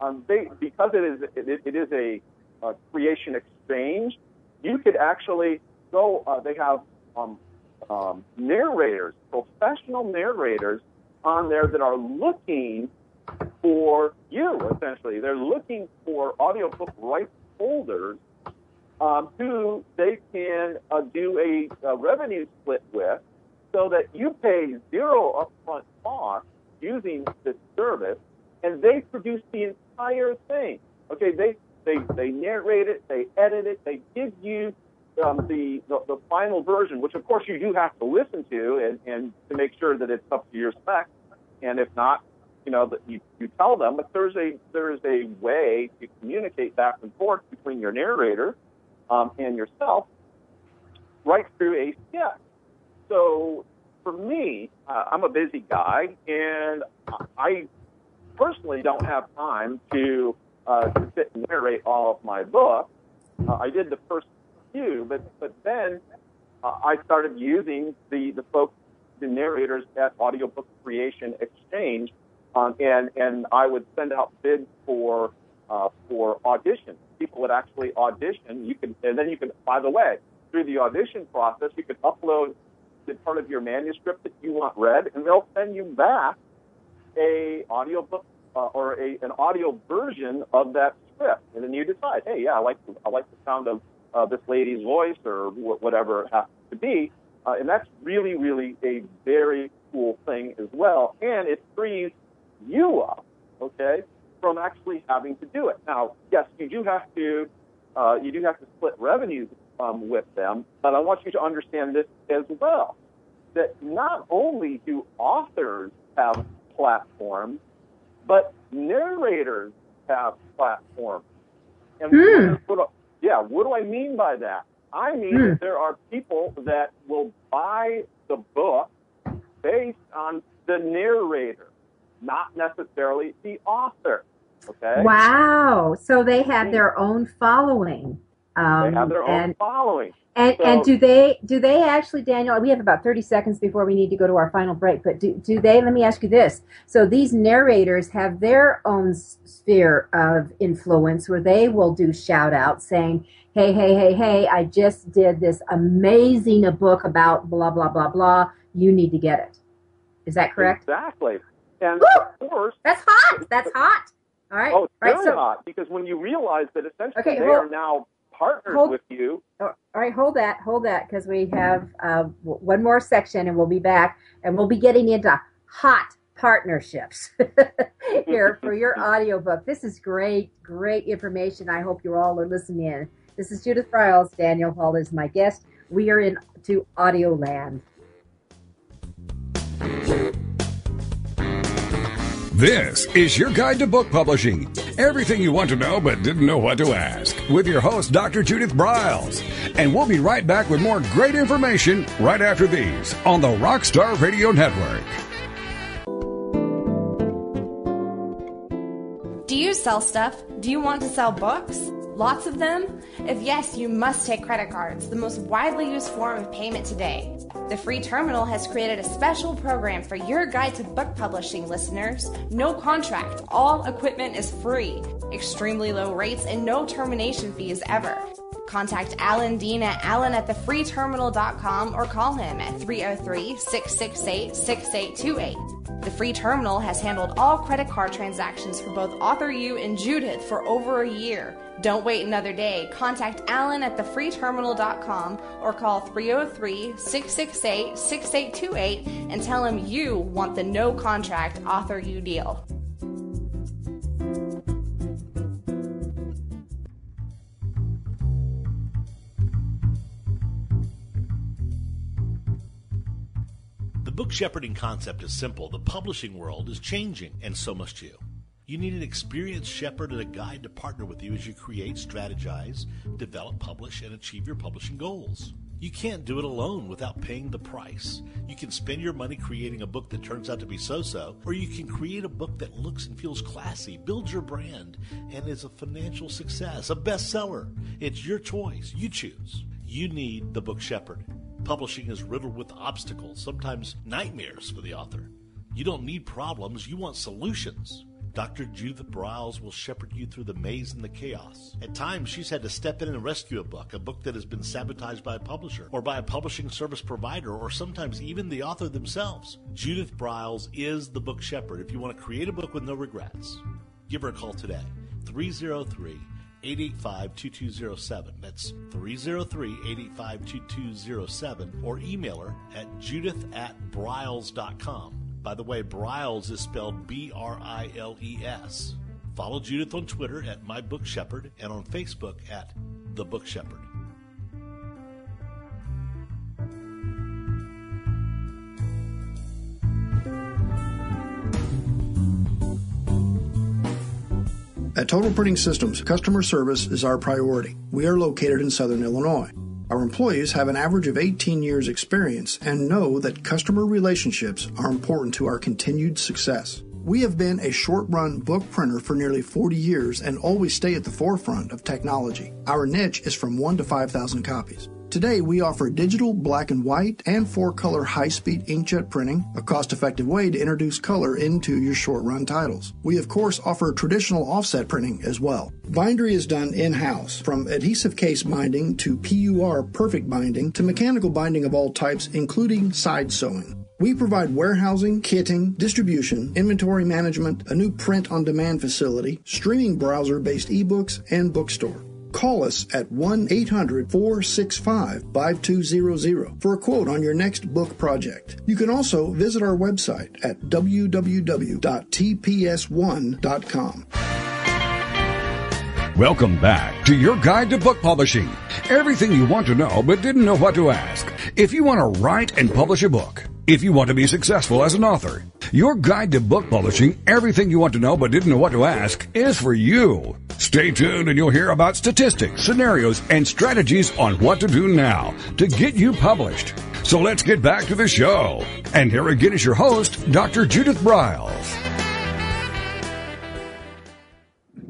Um, they, because it is, it, it is a, a creation exchange, you could actually go, uh, they have um, um, narrators, professional narrators on there that are looking for you, essentially. They're looking for audiobook rights holders um, who they can uh, do a, a, revenue split with so that you pay zero upfront cost using this service and they produce the entire thing. Okay, they, they, they narrate it, they edit it, they give you um, the, the, the final version, which of course you do have to listen to and, and to make sure that it's up to your spec. And if not, you know, you, you tell them, but there's a there's a way to communicate back and forth between your narrator um, and yourself right through ACX. So for me, uh, I'm a busy guy, and I personally don't have time to, uh, to sit and narrate all of my books. Uh, I did the first few, but but then uh, I started using the the folks, the narrators at Audiobook Creation Exchange um, and and I would send out bids for uh, for auditions. People would actually audition. You could, and then you could. By the way, through the audition process, you could upload the part of your manuscript that you want read, and they'll send you back a audiobook uh, or a an audio version of that script, and then you decide, hey, yeah, I like the, I like the sound of uh, this lady's voice or wh- whatever it happens to be, uh, and that's really, really a very cool thing as well, and it frees you up, okay, from actually having to do it. Now, yes, you do have to, uh, you do have to split revenues um, with them, but I want you to understand this as well, that not only do authors have platforms, but narrators have platforms. And mm. what, what, yeah, what do I mean by that? I mean mm. that there are people that will buy the book based on the narrator not necessarily the author. Okay. Wow. So they have their own following. Um, they have their own following. And, so, and do they do they actually Daniel? We have about thirty seconds before we need to go to our final break. But do do they? Let me ask you this: So these narrators have their own sphere of influence, where they will do shout outs saying, "Hey, hey, hey, hey! I just did this amazing a book about blah blah blah blah. You need to get it." Is that correct? Exactly. And Woo! of course, that's hot. That's hot. All right. Oh, it's right, very so, hot because when you realize that essentially okay, they hold, are now partners hold, with you. All right, hold that, hold that, because we have uh, one more section, and we'll be back, and we'll be getting into hot partnerships here for your audiobook. This is great, great information. I hope you all are listening in. This is Judith Briles. Daniel Hall is my guest. We are in to audio land. This is your guide to book publishing. Everything you want to know but didn't know what to ask. With your host, Dr. Judith Briles. And we'll be right back with more great information right after these on the Rockstar Radio Network. Do you sell stuff? Do you want to sell books? Lots of them? If yes, you must take credit cards, the most widely used form of payment today. The free terminal has created a special program for your guide to book publishing listeners. No contract, all equipment is free, extremely low rates, and no termination fees ever. Contact Alan Dean at alan at thefreeterminal.com or call him at 303 668 6828. The free terminal has handled all credit card transactions for both Author You and Judith for over a year. Don't wait another day. Contact Alan at thefreeterminal.com or call 303 668 6828 and tell him you want the no contract Author You deal. Shepherding concept is simple. The publishing world is changing, and so must you. You need an experienced shepherd and a guide to partner with you as you create, strategize, develop, publish, and achieve your publishing goals. You can't do it alone without paying the price. You can spend your money creating a book that turns out to be so so, or you can create a book that looks and feels classy, builds your brand, and is a financial success, a bestseller. It's your choice. You choose. You need the book shepherd. Publishing is riddled with obstacles, sometimes nightmares for the author. You don't need problems, you want solutions. Dr. Judith Briles will shepherd you through the maze and the chaos. At times, she's had to step in and rescue a book, a book that has been sabotaged by a publisher, or by a publishing service provider, or sometimes even the author themselves. Judith Briles is the book shepherd if you want to create a book with no regrets. Give her a call today, 303 885 2207. That's 303 885 2207, or email her at judith at briles.com. By the way, Briles is spelled B R I L E S. Follow Judith on Twitter at My Book Shepherd and on Facebook at The Book Shepherd. At Total Printing Systems, customer service is our priority. We are located in Southern Illinois. Our employees have an average of 18 years experience and know that customer relationships are important to our continued success. We have been a short run book printer for nearly 40 years and always stay at the forefront of technology. Our niche is from 1 to 5,000 copies. Today, we offer digital, black and white, and four color high speed inkjet printing, a cost effective way to introduce color into your short run titles. We, of course, offer traditional offset printing as well. Bindery is done in house, from adhesive case binding to PUR perfect binding to mechanical binding of all types, including side sewing. We provide warehousing, kitting, distribution, inventory management, a new print on demand facility, streaming browser based ebooks, and bookstore. Call us at 1 800 465 5200 for a quote on your next book project. You can also visit our website at www.tps1.com. Welcome back to your guide to book publishing. Everything you want to know but didn't know what to ask. If you want to write and publish a book, if you want to be successful as an author, your guide to book publishing, everything you want to know but didn't know what to ask, is for you. Stay tuned and you'll hear about statistics, scenarios, and strategies on what to do now to get you published. So let's get back to the show. And here again is your host, Dr. Judith Briles.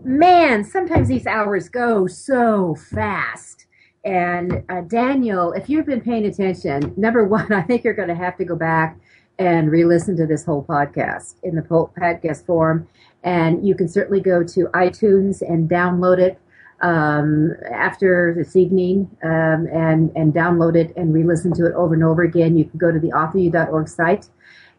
Man, sometimes these hours go so fast. And uh, Daniel, if you've been paying attention, number one, I think you're going to have to go back and re-listen to this whole podcast in the podcast form. And you can certainly go to iTunes and download it um, after this evening um, and and download it and re-listen to it over and over again. You can go to the authoru.org site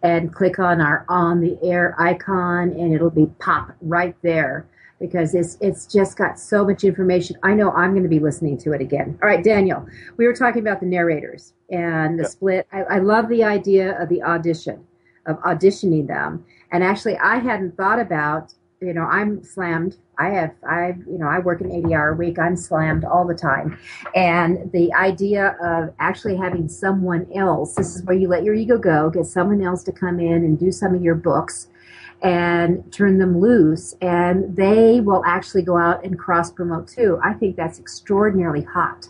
and click on our on the air icon, and it'll be pop right there because it's it's just got so much information. I know I'm going to be listening to it again. All right, Daniel, we were talking about the narrators and the yep. split. I, I love the idea of the audition, of auditioning them. And actually, I hadn't thought about. You know, I'm slammed. I have, I, you know, I work an 80 hour week. I'm slammed all the time. And the idea of actually having someone else, this is where you let your ego go, get someone else to come in and do some of your books and turn them loose and they will actually go out and cross promote too. I think that's extraordinarily hot.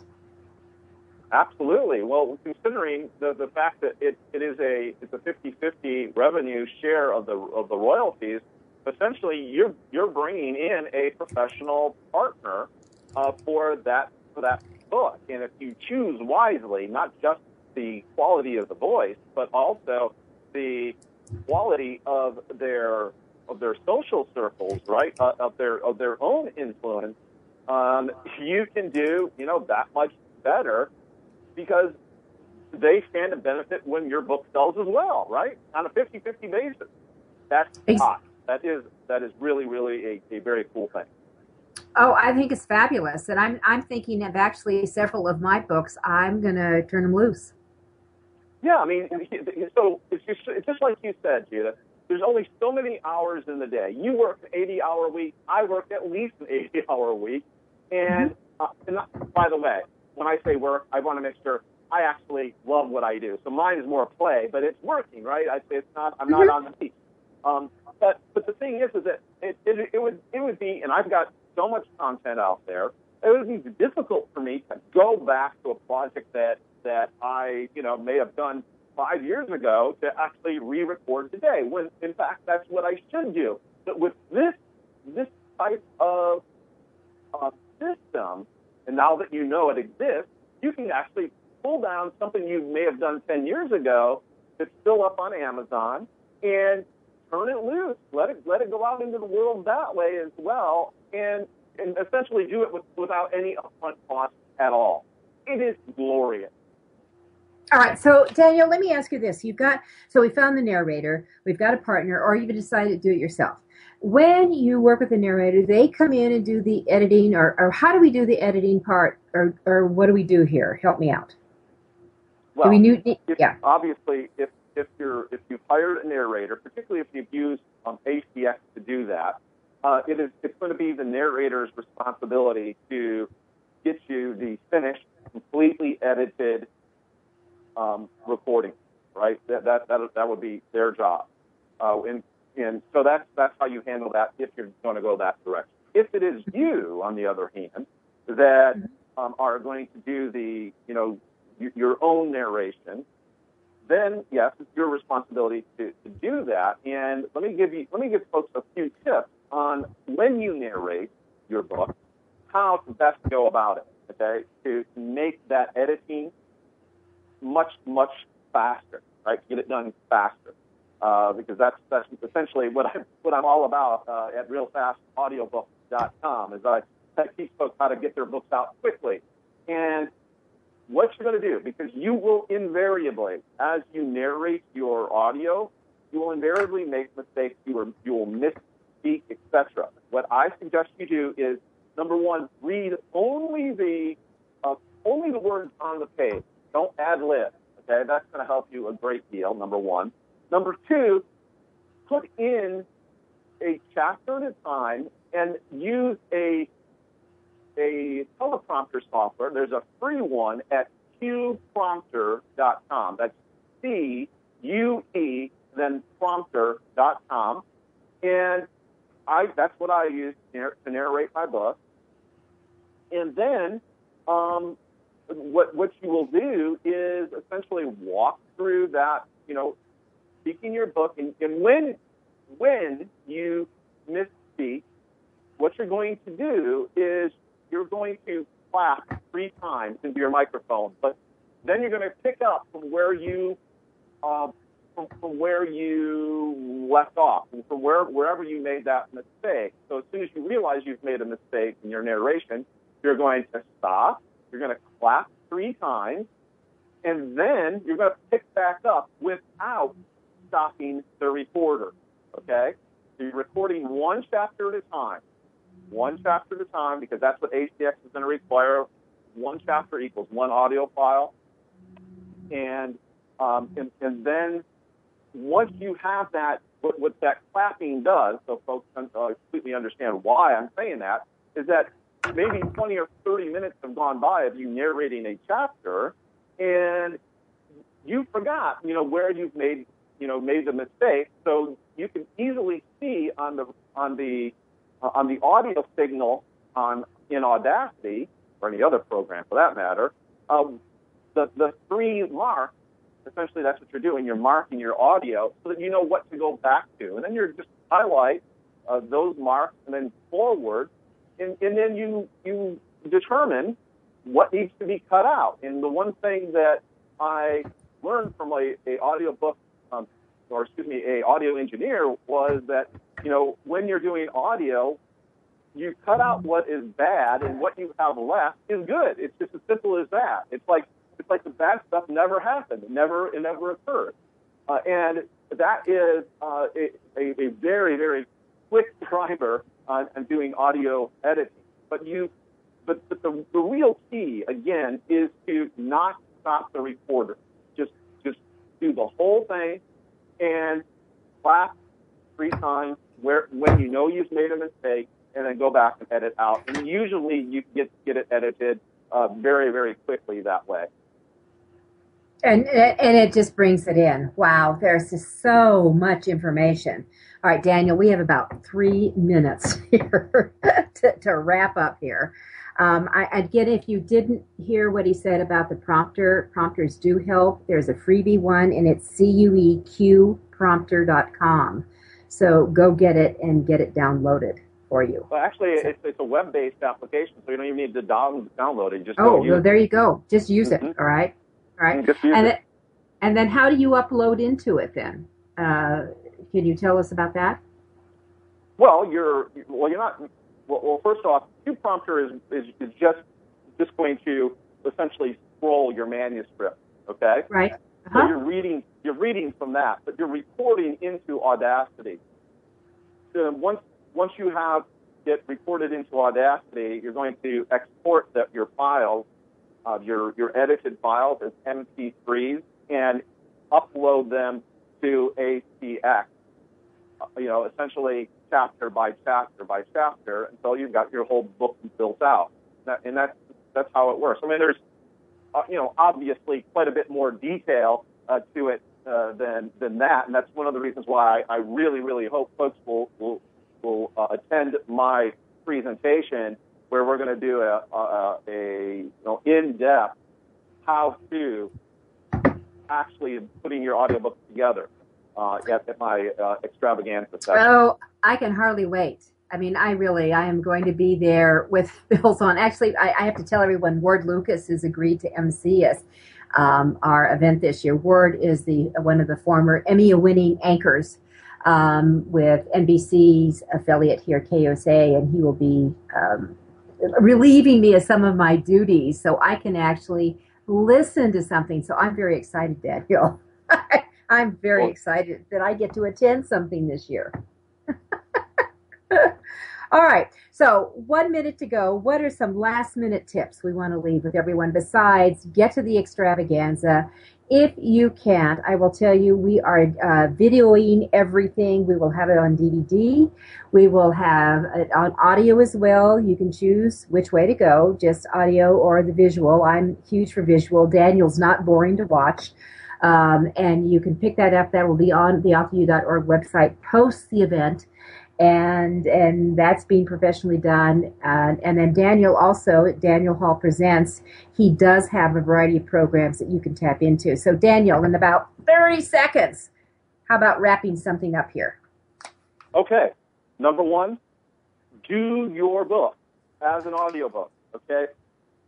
Absolutely. Well, considering the, the fact that it, it is a it's a 50-50 revenue share of the of the royalties, essentially you're you're bringing in a professional partner uh, for that for that book. And if you choose wisely, not just the quality of the voice, but also the quality of their of their social circles, right? Uh, of their of their own influence, um, you can do you know that much better because they stand to benefit when your book sells as well, right? On a 50-50 basis. That's hot. That is that is really really a, a very cool thing. Oh, I think it's fabulous, and I'm I'm thinking of actually several of my books. I'm going to turn them loose. Yeah, I mean, so it's just, it's just like you said, Judith. There's only so many hours in the day. You work an 80 hour week. I work at least an 80 hour week. And, mm-hmm. uh, and by the way, when I say work, I want to make sure I actually love what I do. So mine is more play, but it's working, right? I, it's not. I'm not mm-hmm. on the beach. Um, but but the thing is, is that it, it it would it would be, and I've got so much content out there. It would be difficult for me to go back to a project that that I, you know, may have done five years ago to actually re-record today. When in fact that's what I should do. But with this this type of uh, system, and now that you know it exists, you can actually pull down something you may have done ten years ago that's still up on Amazon and turn it loose. Let it let it go out into the world that way as well, and and essentially do it with, without any upfront cost at all. It is glorious. All right, so Daniel, let me ask you this: You've got so we found the narrator, we've got a partner, or you've decided to do it yourself. When you work with the narrator, they come in and do the editing, or, or how do we do the editing part, or or what do we do here? Help me out. Well, we knew, if, yeah. obviously, if if you're if you've hired a narrator, particularly if you've used um, ACX to do that, uh, it is it's going to be the narrator's responsibility to get you the finished, completely edited um, recording. Right, that that that that would be their job, uh, and and so that's that's how you handle that if you're going to go that direction. If it is you, on the other hand, that um, are going to do the you know your own narration, then yes, it's your responsibility to, to do that. And let me give you, let me give folks a few tips on when you narrate your book, how to best go about it. Okay, to make that editing much much faster, right? Get it done faster, uh, because that's that's essentially what I what I'm all about uh, at RealFastAudiobook.com. Is I, teach folks how to get their books out quickly, and what you're going to do because you will invariably, as you narrate your audio, you will invariably make mistakes. You will, you will etc. What I suggest you do is number one, read only the uh, only the words on the page. Don't ad lib. Okay, that's going to help you a great deal. Number one. Number two, put in a chapter at a time and use a a teleprompter software. There's a free one at cueprompter.com. That's C U E then prompter.com. And I that's what I use to narrate my book. And then um, what what you will do is essentially walk through that, you know, speaking your book and, and when when you misspeak, what you're going to do is you're going to clap three times into your microphone, but then you're going to pick up from where you uh, from, from where you left off, and from where wherever you made that mistake. So as soon as you realize you've made a mistake in your narration, you're going to stop. You're going to clap three times, and then you're going to pick back up without stopping the recorder. Okay, so you're recording one chapter at a time one chapter at a time because that's what ACX is going to require. One chapter equals one audio file. And, um, and, and then once you have that, what, what that clapping does, so folks uh, completely understand why I'm saying that, is that maybe 20 or 30 minutes have gone by of you narrating a chapter, and you forgot, you know, where you've made, you know, made the mistake. So you can easily see on the on the uh, on the audio signal on in Audacity or any other program for that matter, um, the the three marks. Essentially, that's what you're doing. You're marking your audio so that you know what to go back to, and then you're just highlight uh, those marks and then forward, and, and then you you determine what needs to be cut out. And the one thing that I learned from a, a audio book um, or excuse me, a audio engineer was that, you know, when you're doing audio, you cut out what is bad and what you have left is good. It's just as simple as that. It's like it's like the bad stuff never happened. It never it never occurred. Uh, and that is uh, a, a, very, very quick primer on, on doing audio editing. But you but, but the, the real key again is to not stop the recorder. Just just do the whole thing and clap three times where when you know you've made a mistake, and then go back and edit out. And usually you get get it edited uh, very very quickly that way. And and it just brings it in. Wow, there's just so much information. All right, Daniel, we have about three minutes here to, to wrap up here. Um, I, again, if you didn't hear what he said about the prompter, prompters do help. There's a freebie one, and it's cueprompter.com. So go get it and get it downloaded for you. Well, actually, it's, it's a web-based application, so you don't even need to down, download it. Just oh, well, there you go. Just use mm-hmm. it. All right, right. Just and it. and then how do you upload into it then? Uh, can you tell us about that? Well, you're well. You're not. Well, well first off, CuePrompter is, is is just just going to essentially scroll your manuscript. Okay. Right. Uh-huh. So you're reading you're reading from that, but you're recording into Audacity. So once once you have it recorded into Audacity, you're going to export that your files, uh, your your edited files as MP3s, and upload them to ACX. You know, essentially chapter by chapter by chapter until you've got your whole book built out. That, and that's that's how it works. I mean, there's uh, you know obviously quite a bit more detail uh, to it uh, than than that, and that's one of the reasons why I, I really really hope folks will will will uh, attend my presentation where we're going to do a, a, a you know in depth how to actually putting your audiobook together uh, at, at, my uh, extravaganza session. Oh, I can hardly wait. I mean, I really, I am going to be there with Bill's on. Actually, I, I have to tell everyone, Ward Lucas has agreed to MC us um, our event this year. Ward is the one of the former Emmy-winning anchors um, with NBC's affiliate here, KUSA, and he will be um, relieving me of some of my duties, so I can actually listen to something. So I'm very excited, Daniel. I'm very well, excited that I get to attend something this year. All right. So, one minute to go. What are some last minute tips we want to leave with everyone besides get to the extravaganza? If you can't, I will tell you we are uh, videoing everything. We will have it on DVD. We will have it on audio as well. You can choose which way to go, just audio or the visual. I'm huge for visual. Daniel's not boring to watch. Um, and you can pick that up. That will be on the author website post the event and and that's being professionally done. Uh, and then Daniel also, Daniel Hall presents. He does have a variety of programs that you can tap into. So Daniel, in about 30 seconds, how about wrapping something up here? Okay. Number one, do your book as an audiobook. Okay.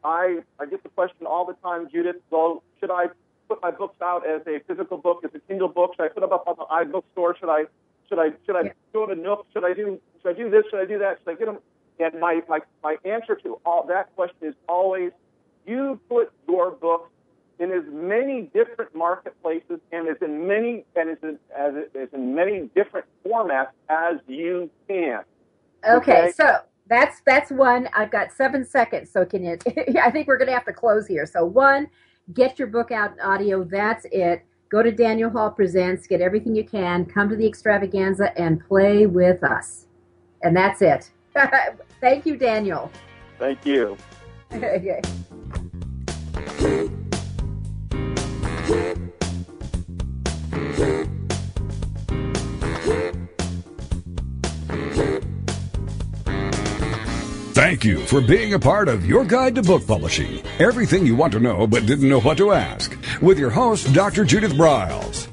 I I get the question all the time, Judith. Well, should I put my books out as a physical book, as a Kindle book? Should I put them up on the iBook store? Should I should I should I yeah. go to Nook? Should I do should I do this? Should I do that? Should I get them? And my my my answer to all that question is always you put your book in as many different marketplaces and as in many and as in, as, as in many different formats as you can. Okay, okay, so that's that's one. I've got seven seconds, so can you? I think we're going to have to close here. So one, get your book out in audio. That's it. Go to Daniel Hall Presents, get everything you can, come to the extravaganza, and play with us. And that's it. Thank you, Daniel. Thank you. okay. Thank you for being a part of Your Guide to Book Publishing. Everything you want to know but didn't know what to ask. With your host, Dr. Judith Briles.